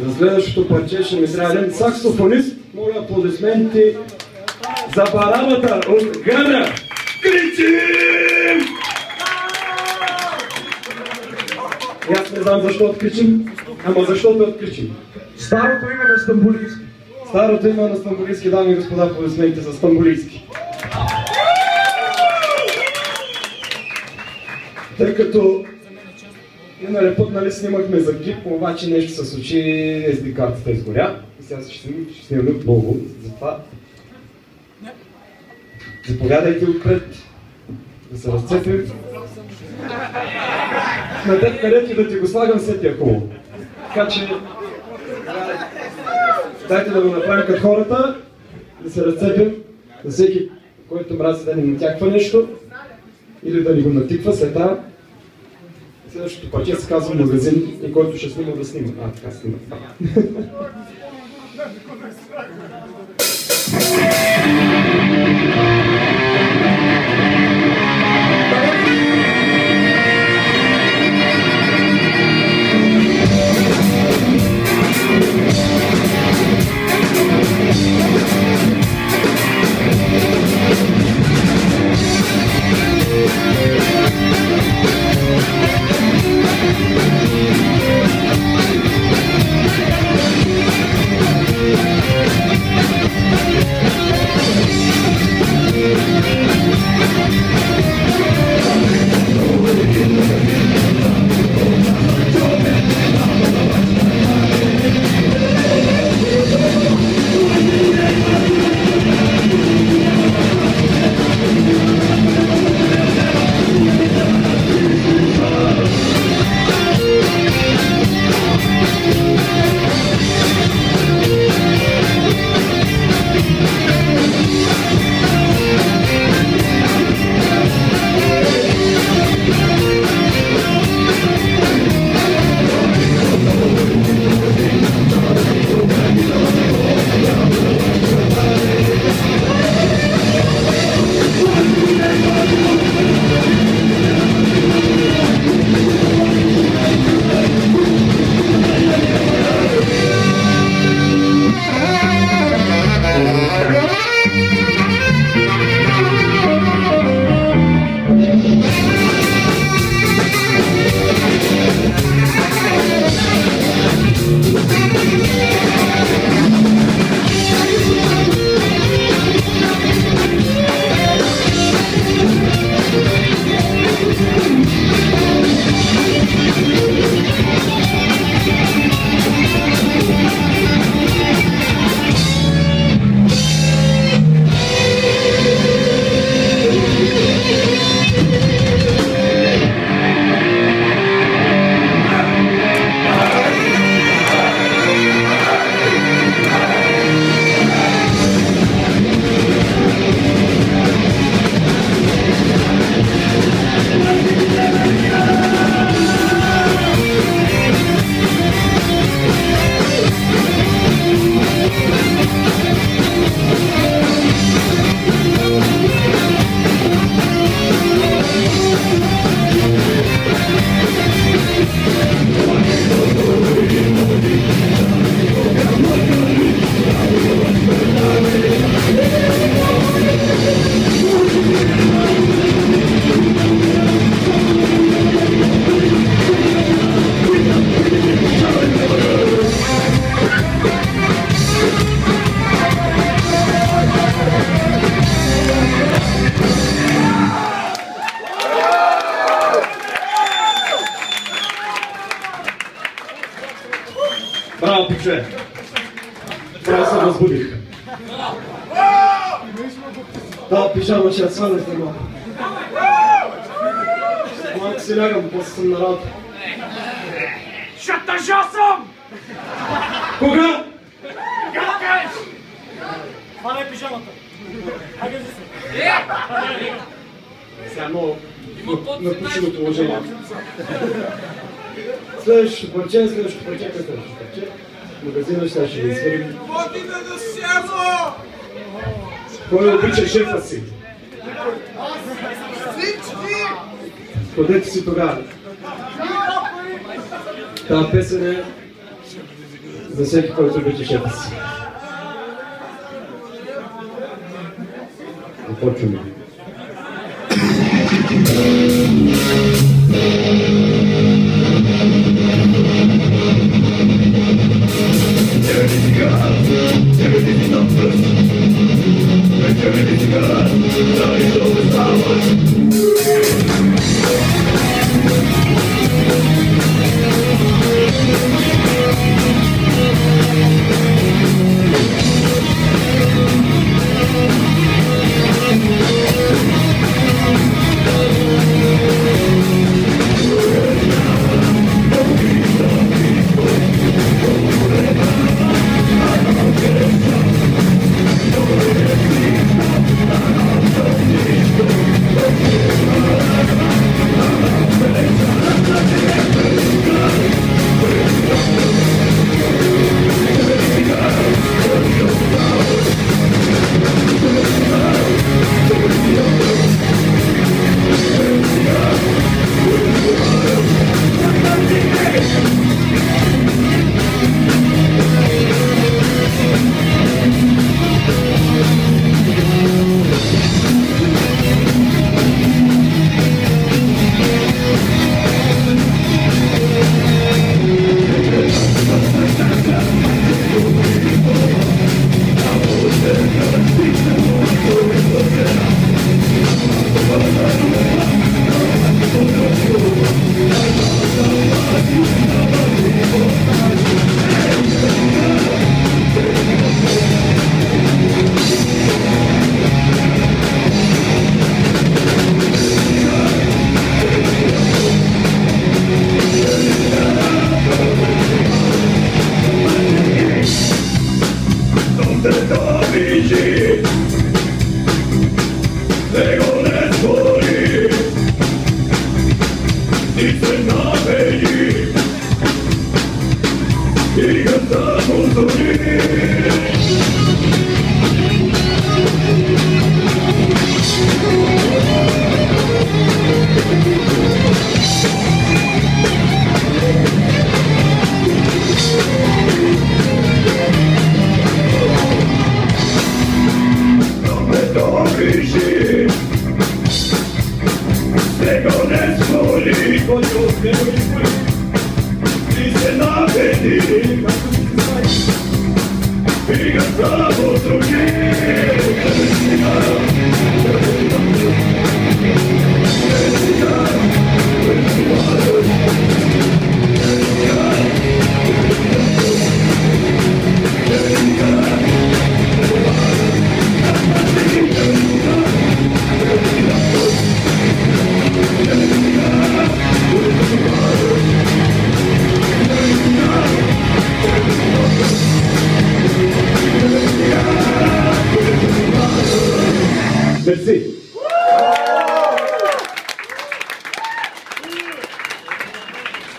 За следващото парче ще ми трябва един саксофонист. Моля аплодисменти за барабата от Гана. Кричим! И аз не знам защо откричим, ама защото откричим. Старото име на Стамбулийски. Старото име на Стамбулийски, дами и господа, аплодисменти за Стамбулийски. Тъй като миналия път нали, снимахме за клип, обаче нещо се случи, SD картата изгоря. И сега ще снимам, ще снимаме много, затова заповядайте отпред да се разцепим. На теб където да ти го слагам, все ти е хубаво. Така че Дайте да го направим като хората, да се разцепим, за всеки, който мрази да ни натяква нещо, или да ни го натиква след това. Следващото парче се казва магазин и който ще снима да снима. А, така снима. Браво, пиче! Право се възбудих. Да, пижама, че я сваля с малко. Малко си лягам, после съм на работа. Шантажа съм! Кога? Как кажеш? Това е пижамата. Хайде се. Сега много на кучевото уважение. Следващото парче, следващото парче, следващото парче? Магазина ще ще ви свирим. Води ме до сяло! Кой обича шефа си? Всички! Ходете си тогава. Тази песен е за всеки, който обича шефа си. Започваме.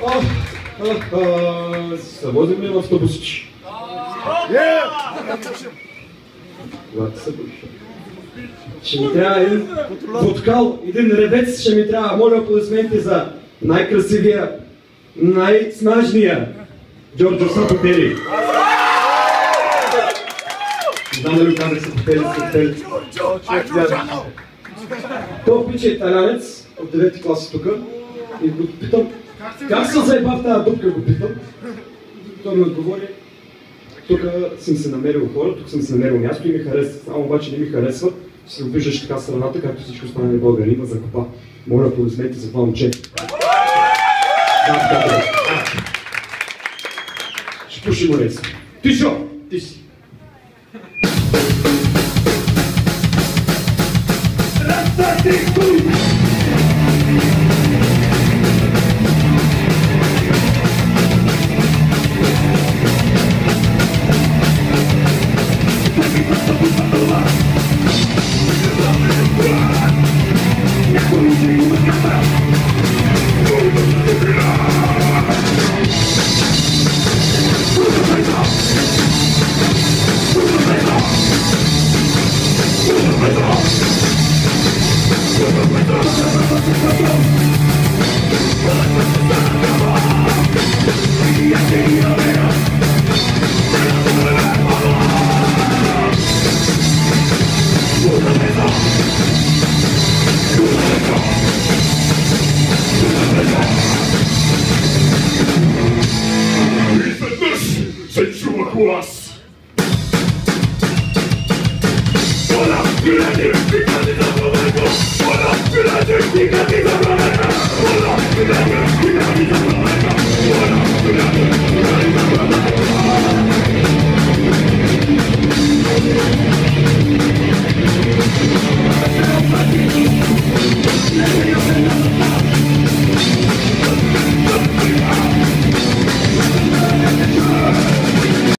Ох, Съвозим ли в автобусичи? Когато се. Ще ми трябва един подкал, един ревец ще ми трябва. Моля аплодисменти за най-красивия, най-снажния Джорджо Сапотели. Не знам дали казах Сапотели, Сапотели. То пиче е италянец от 9 клас тук и го питам, как се заеба в тази дупка, го питам. Той ми отговори, тук съм се намерил хора, тук съм се намерил място и ми харесва. Само обаче не ми харесва, че се обиждаш така страната, както всички останали българи. Има закопа. Моля, аплодисменти за това момче. Да, да, да. Ще пуши морец. Ти шо? Ти си. Изведнъж се was Let me.